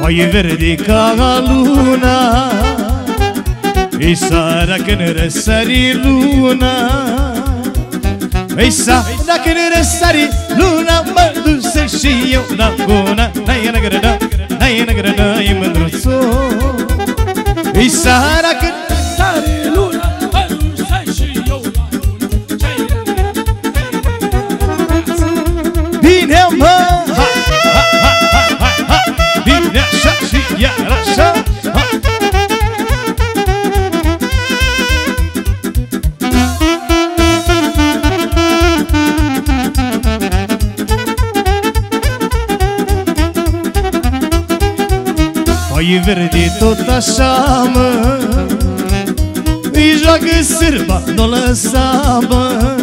Mai verde ca luna E seara când răsări luna. E seara când răsări luna Mă dusă și eu la bună. N-ai năgrădă, n-ai năgrădă, e mândruțo E seara când Sare așa mă. Îi joacă sârba, nu lăsa mă.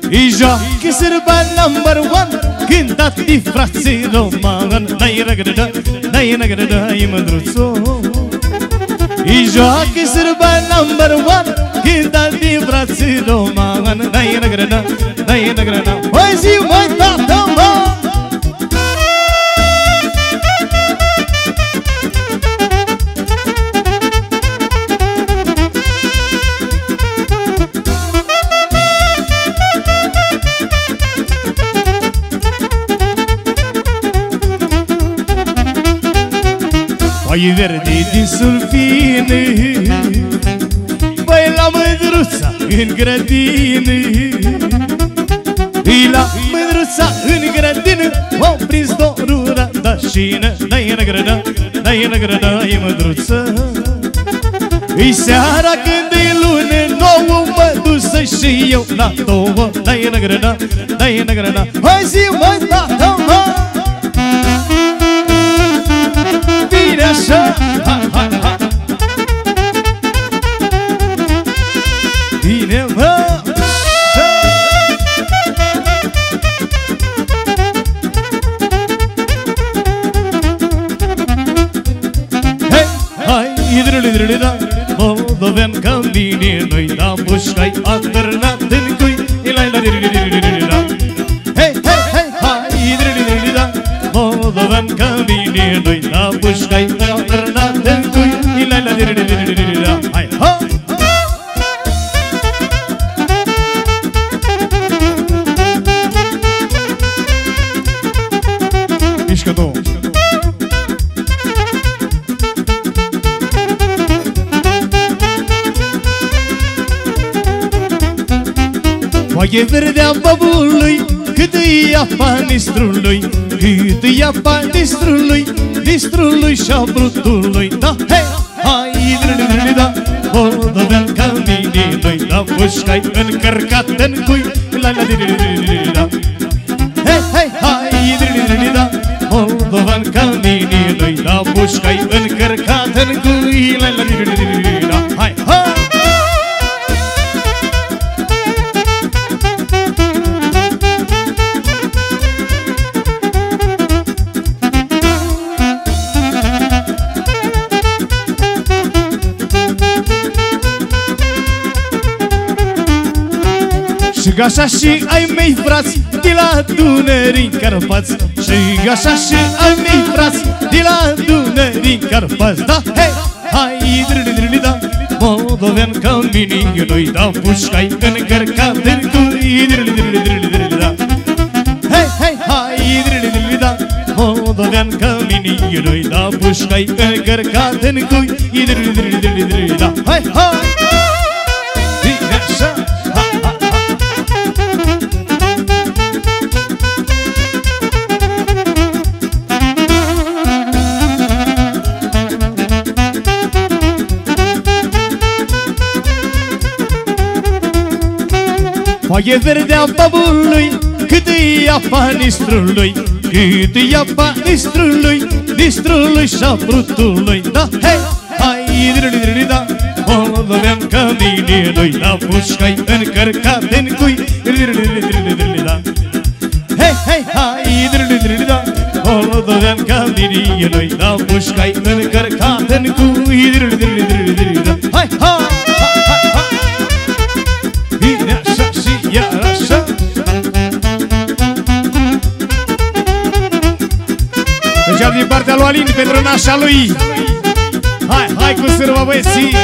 Îi joacă sârba number one Cântat-i frații roman N-ai răgădă, n-ai răgădă, ai mândruțo Îi joacă sârba number one Cântat-i frații roman N-ai răgădă, n-ai răgădă Hai zi, mai tată, Mai verde din sulfine. Băi la mândruța în grădină. Îi la mândruța în grădină M-au prins dorul rădășină Dai în grădă, dai în grădă, e mândruță. Îi seara când e lună nouă Mă dusă și eu la două Dai în grădă, dai în grădă. Hai zi mă, tată, mă Bine așa ha, ha, ha. Bine mă așa. Hei, hai, idrâlidrâlida Moldoven ca mine Noi da mușcai atârnat în cui Ilai la dirâlidrâlida Hei, hei, hei, Foaie verdea băbului Cât îi apa nistrului Cât îi apa nistrului Nistrului și-a brutului Da, hei, hai, drâlâlâlâ, da Moldovean ca mine Noi la pușcai încărcat în cui La la drâlâlâlâ, da Hei, hei, hai, drâlâlâlâ, da Moldovean ca mine Noi la pușcai încărcat în cui La la drâlâlâlâ, da Și așa și ai mei frați De la Dunării în Carpați Și așa și ai mei frați De la Dunării în Carpați Da, hei, hai, drâli, drâli, da Moldovean ca mine Eu noi da pușcai încărcat în cui Drâli, drâli, drâli, drâli, da Hei, hei, hai, drâli, drâli, da Moldovean ca mine Eu noi da pușcai încărcat în cui Drâli, drâli, drâli, drâli, da Hai, hai Foaie verde a babului Cât îi apa nistrului Cât îi apa nistrului Nistrului și-a brutului Da, hei, hai, drili, drili, da Moldovean ca mine Noi la pușcai încărcat în cui. Drili, drili, drili, drili, da Hei, hei, hai, drili, drili, da Moldovean ca mine Noi la pușcai încărcat în cui Călin pentru nașa lui. Hai, hai cu sârba băieții.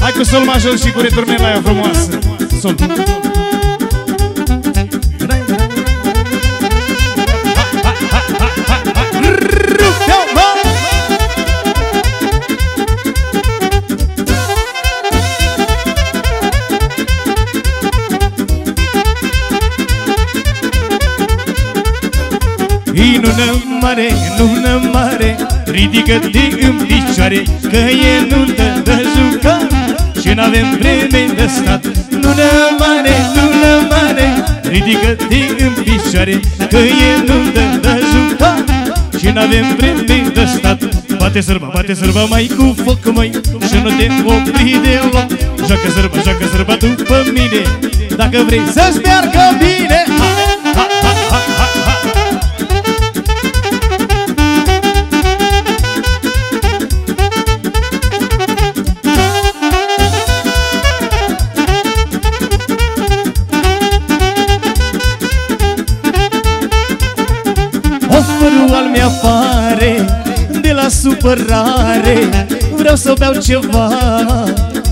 Hai cu sol major și cu returnarea aia frumoasă Sol Inună mare, nună mare Ridică-te în picioare Că e nuntă de jucat. Și n-avem vreme de stat. Nună mare, nună mare Ridică-te în picioare Că e nuntă de jucat. Și n-avem vreme de stat. Bate sărba, bate sărba mai cu foc mai Și nu te opri deloc. Joacă sărba, joacă sărba după mine. Dacă vrei să-ți meargă bine supărare Vreau să beau ceva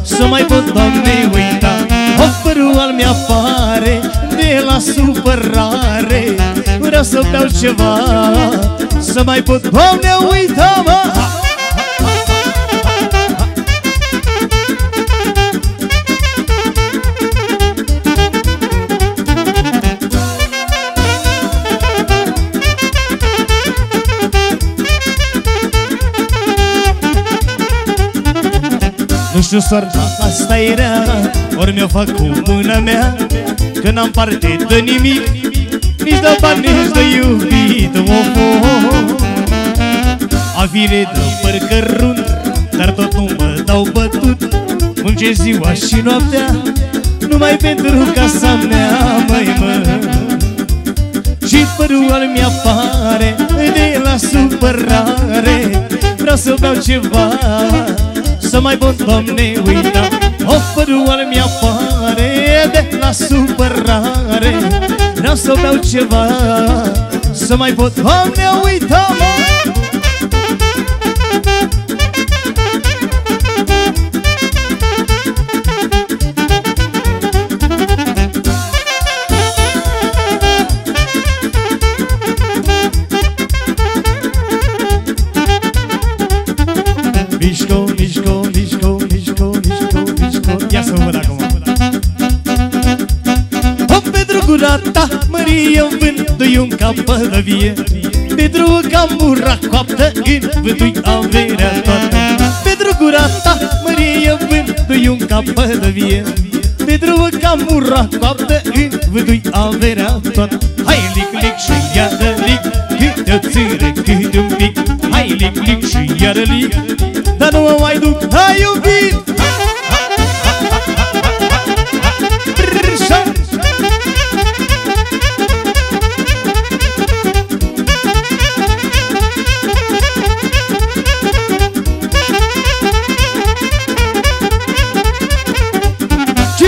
Să mai pot, Doamne, uita. Ofărul al meu apare De la supărare. Vreau să beau ceva Să mai pot, Doamne, uita, mă știu soarta asta era Ori mi-o fac cu mâna mea Că n-am parte de nimic Nici de bani, nici de iubit of, of. Avire de păr cărunt Dar tot nu mă dau bătut. Muncesc ziua și noaptea Numai pentru casa mea, măi mă. Și părul al mi apare De la supărare Vreau să beau ceva să mai pot, Doamne, uita. O părul al mi apare de la supărare. Vreau să beau ceva Să mai pot, Doamne, uita, mă vânt un capă de vie Pentru camura coaptă, în vânt averea toată. Pentru gura ta, Mărie, în vânt un capă de vie Pentru camura coaptă, în vânt averea toată. Hai, lic, lic și iară lic Câte o țără, câte un pic. Hai, lic, lic și iară lic dar nu mă mai duc, ai iubit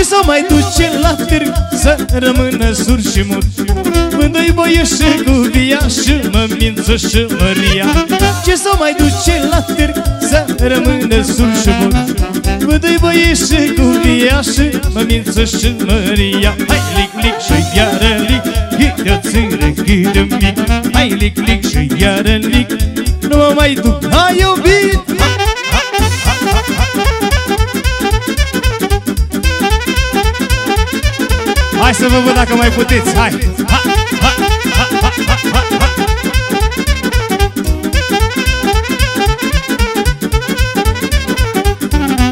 să mai duce la târg Să rămână sur și mut Vândă-i boieșe cu via Și mă mință și măria Ce să mai duce la târg Să rămână sur și mut Vândă-i boieșe cu via Și mă mință și măria Hai lic, lic și iară lic Câte o țără, câte un mic. Hai lic, lic și iară lic Nu mă mai duc, ai iubit Hai să vă văd dacă mai puteți, hai! Ha, ha, ha, ha, ha, ha, ha.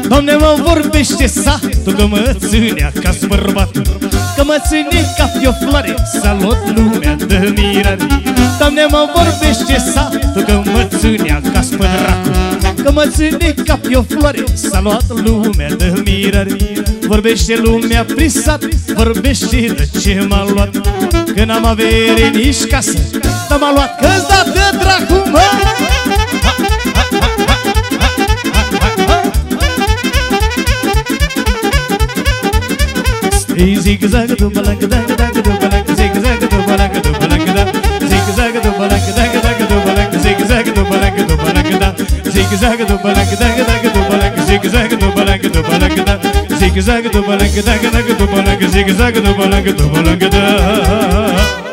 Doamne, mă vorbește satul Că mă ține acasă bărbatul Că mă ține ca pe o floare S-a luat lumea de mirare Doamne, mă vorbește satul Că mă ține acasă pe dracu Că mă ține ca pe o floare S-a luat lumea de mirare Vorbește lumea prisat Vorbește de ce m-a luat Că n-am avere nici casă Dar m-a luat că-ți dat de dracu, mă Ei, zig-zag, du-balang, dag, dag, du-balang, zig-zag, du-balang, du-balang, da Zig-zag, du-balang, dag, dag, du-balang, zig-zag, du-balang zag după lângă dag dag zig zag după lângă dag dag după lângă zig zag după lângă după lângă da